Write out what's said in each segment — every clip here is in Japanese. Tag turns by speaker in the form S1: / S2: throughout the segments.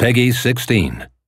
S1: Peggy 16.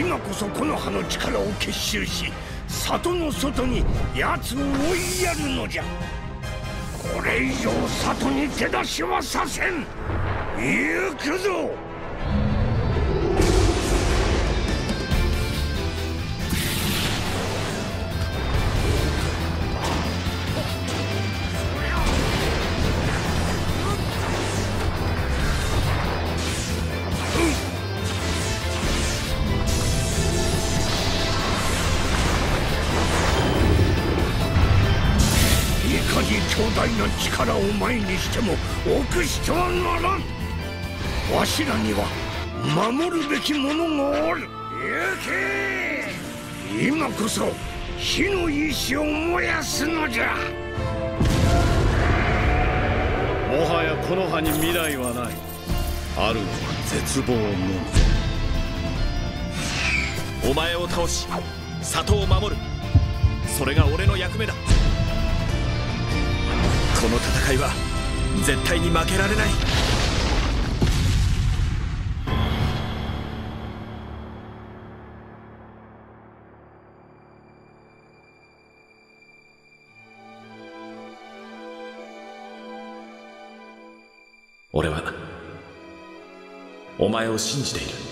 S2: 今こそ木の葉の力を結集し里の外に奴を追いやるのじゃ。これ以上里に手出しはさせん。行くぞ!かに強大な力を前にしても臆してはならん。わしらには守るべきものがおる。行け。今こそ火の石を燃やすのじゃ。
S3: もはやこの葉に未来はない。あるのは絶望のみ。
S4: お前を倒し里を守る。それが俺の役目だ。の戦いは絶対に負けられない。俺はお前を信じている。